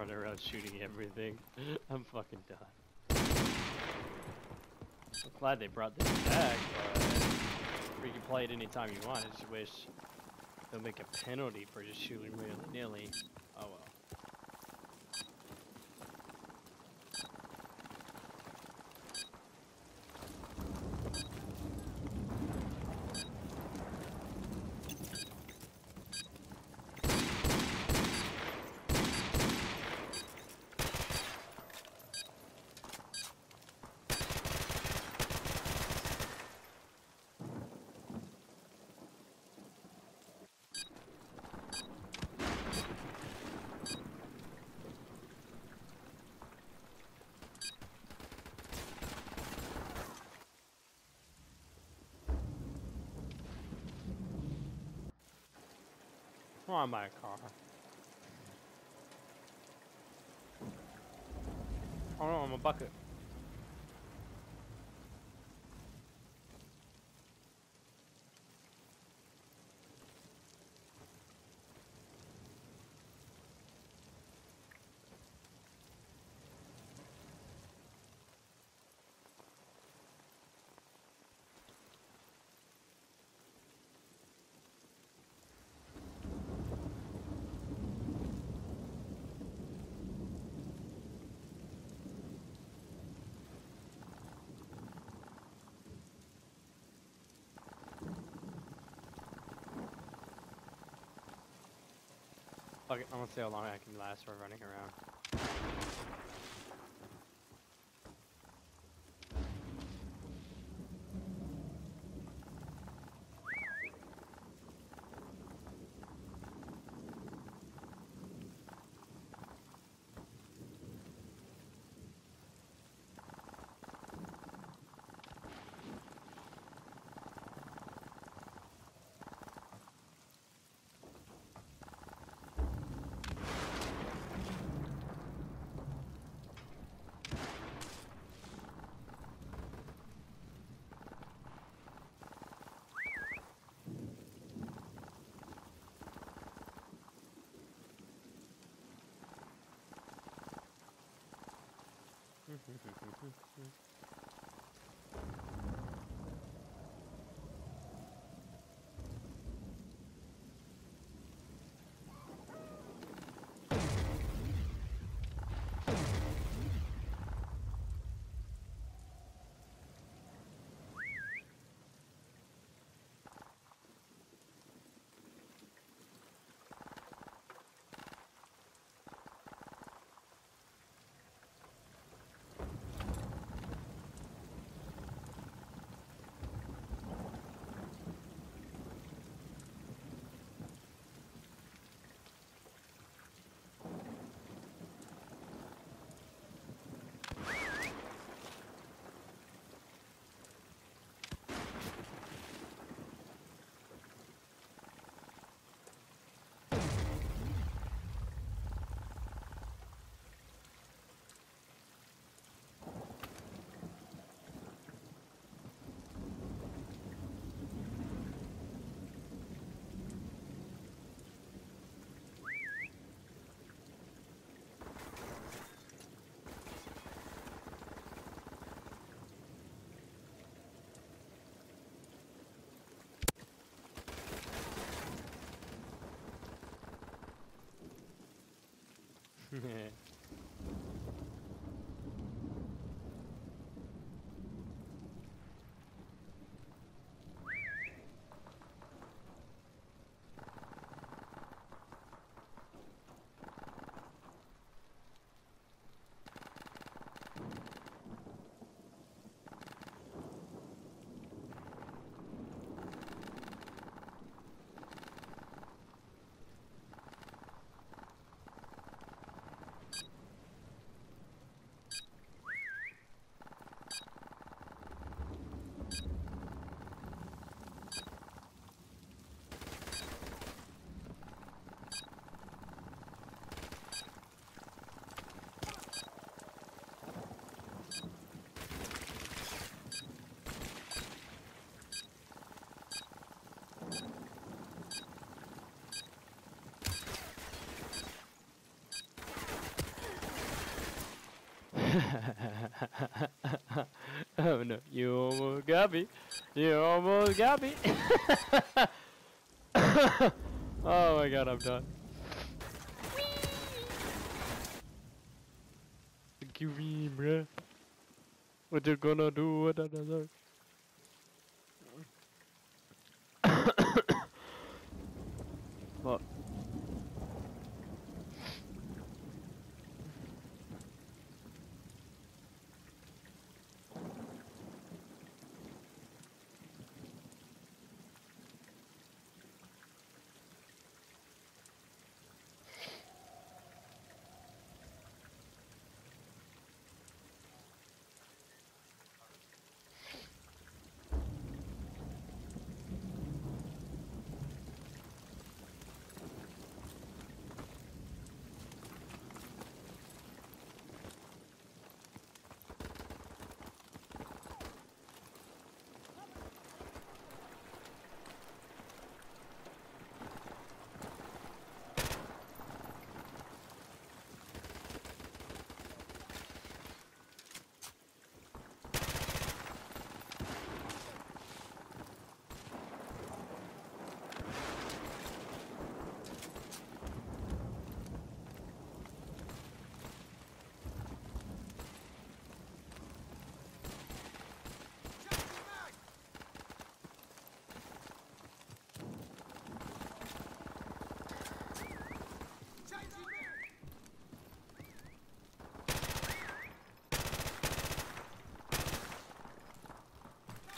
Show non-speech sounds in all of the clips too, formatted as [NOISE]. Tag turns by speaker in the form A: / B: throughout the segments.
A: running around shooting everything. [LAUGHS] I'm fucking done. I'm glad they brought this back, but you can play it anytime you want. I just wish they'll make a penalty for just shooting willy-nilly. On, my car. Oh no, I'm a bucket. Fuck it, I'm gonna see how long I can last for running around. Mm-hmm. [LAUGHS] Yeah. [LAUGHS] [LAUGHS] oh no, you almost got me. You almost [LAUGHS] got me. oh my god, I'm done. Give me, bruh. What you gonna do with another? [COUGHS] what?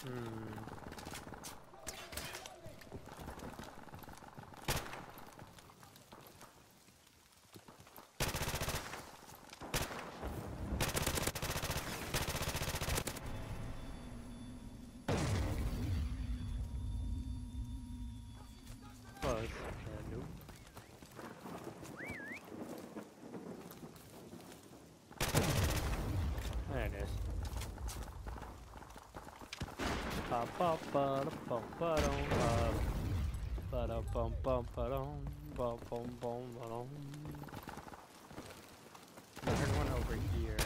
A: Hmm. There's one over here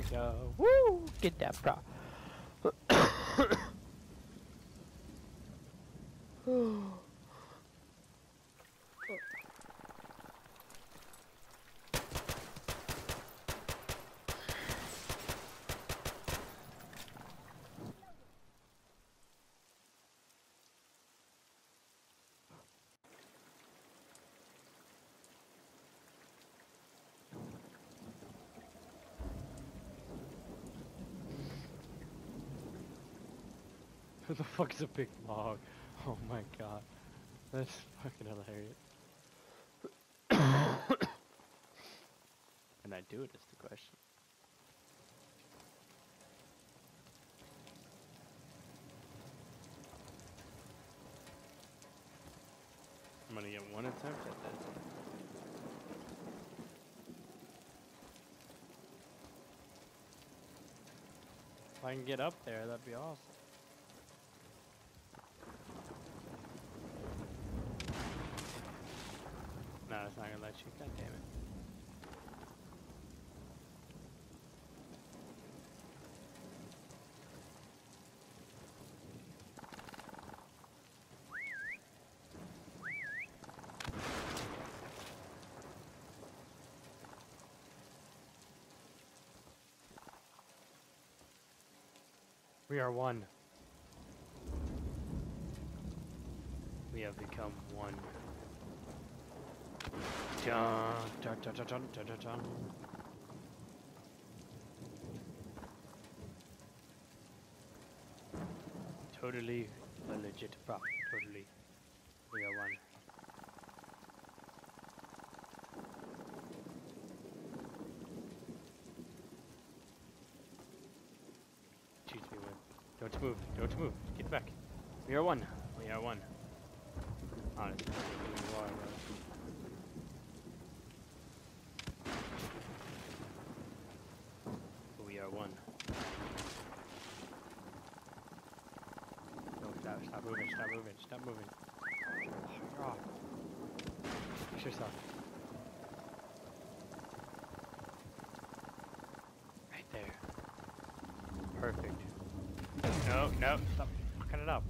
A: we go. Woo! Get that bro. Who the fuck is a big log? Oh my god. That's fucking hilarious. [COUGHS] and I do it is the question. I'm gonna get one attempt at this. If I can get up there, that'd be awesome. not gonna let you. God damn it. We are one. We have become one. Dun, dun, dun, dun, dun, dun, dun, dun. Totally a legit prop. Totally. We are one. Teach me when. Don't move. Don't move. Get back. We are one. We are one. Honestly, we are one. We are one. No, stop, stop moving, stop moving, stop moving. Oh. Fix yourself. Right there. Perfect. No, no, stop fucking it up.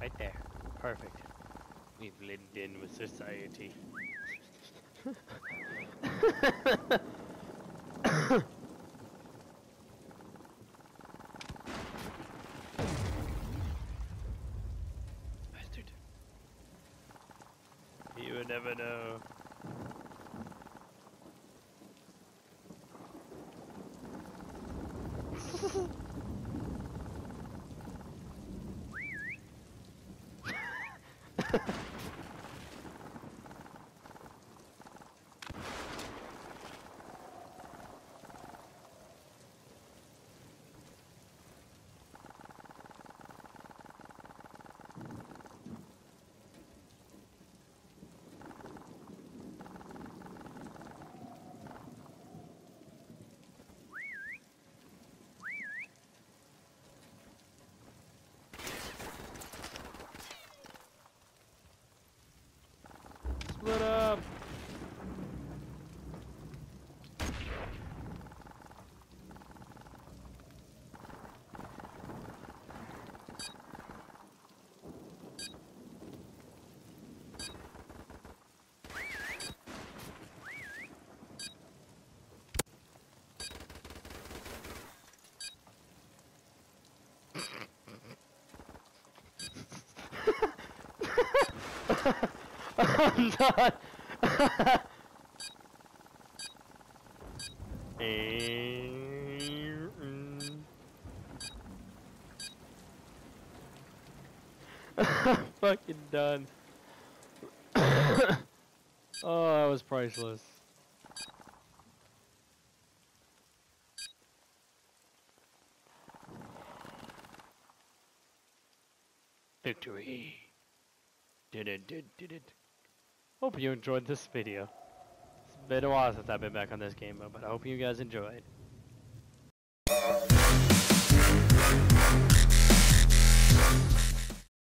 A: Right there. Perfect. We've blended in with society. Bastard. You would never know. [LAUGHS] Split up! I'm [LAUGHS] done. Fucking done. [COUGHS] oh, that was priceless. Victory. Did it, did, did it. Hope you enjoyed this video. It's been a while since I've been back on this game but I hope you guys enjoyed.